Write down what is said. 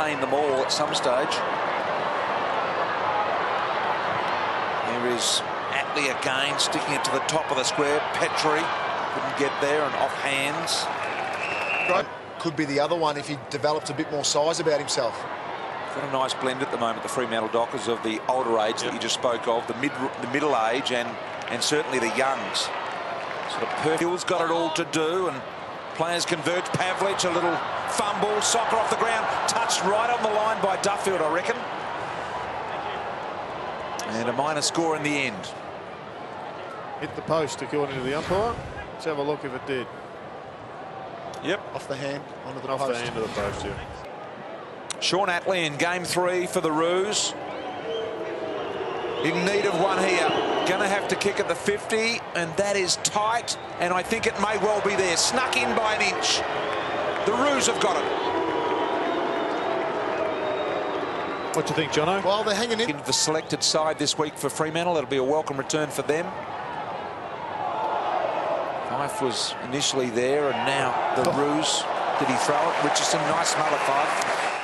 retain them all at some stage. There is Atley again, sticking it to the top of the square. Petrie couldn't get there and off hands. Could be the other one if he developed a bit more size about himself. Got a nice blend at the moment, the Fremantle Dockers of the older age yep. that you just spoke of, the mid, the middle age, and and certainly the youngs. Sort of perfect. got it all to do, and players converge. Pavlich, a little fumble, soccer off the ground, touched right on the line by Duffield, I reckon. And a minor score in the end. Hit the post, according to the umpire. Let's have a look if it did. Yep. Off the hand, onto the Off post. the hand of the post, yeah. Shaun Atley in game three for the Roos. In need of one here. Going to have to kick at the 50, and that is tight, and I think it may well be there. Snuck in by an inch. The Roos have got it. What do you think, Jono? Well, they're hanging in. The selected side this week for Fremantle. It'll be a welcome return for them. Fyfe was initially there, and now the oh. Roos. Did he throw it? Richardson, nice smother five.